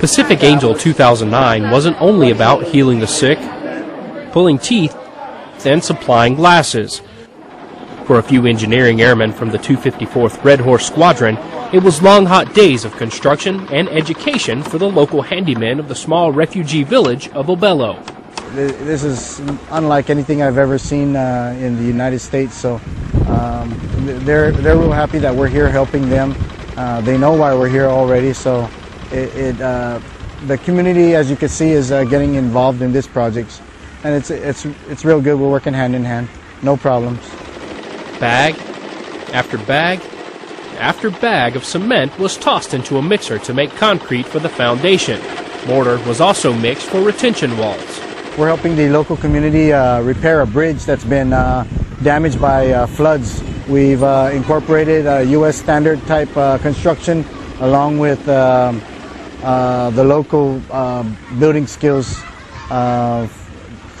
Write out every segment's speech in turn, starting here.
Pacific Angel 2009 wasn't only about healing the sick, pulling teeth, and supplying glasses. For a few engineering airmen from the 254th Red Horse Squadron, it was long hot days of construction and education for the local handymen of the small refugee village of Oebelo. This is unlike anything I've ever seen uh, in the United States, so um, they're, they're real happy that we're here helping them. Uh, they know why we're here already, so it, it uh, the community, as you can see, is uh, getting involved in this project, and it's, it's, it's real good. We're working hand in hand, no problems. Bag after bag after bag of cement was tossed into a mixer to make concrete for the foundation. Mortar was also mixed for retention walls. We're helping the local community uh, repair a bridge that's been uh, damaged by uh, floods. We've uh, incorporated U.S. standard type uh, construction along with um, the local um, building skills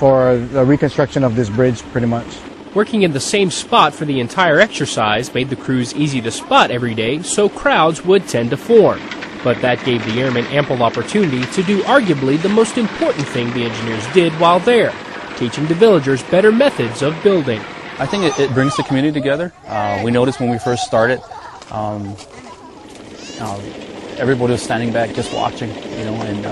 for the reconstruction of this bridge pretty much. Working in the same spot for the entire exercise made the crews easy to spot every day, so crowds would tend to form. But that gave the airmen ample opportunity to do arguably the most important thing the engineers did while there, teaching the villagers better methods of building. I think it, it brings the community together. Uh, we noticed when we first started, um, uh, everybody was standing back just watching, you know, and, uh,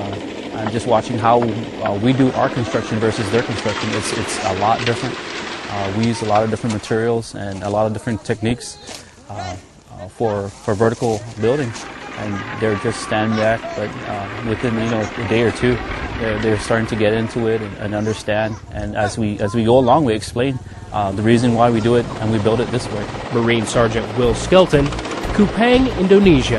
and just watching how uh, we do our construction versus their construction. It's, it's a lot different. Uh, we use a lot of different materials and a lot of different techniques uh, uh, for, for vertical building. And they're just standing back, but uh, within you know a day or two, they're, they're starting to get into it and, and understand. And as we as we go along, we explain the reason why we do it and we build it this way. Marine Sergeant Will Skelton, Kupang, Indonesia.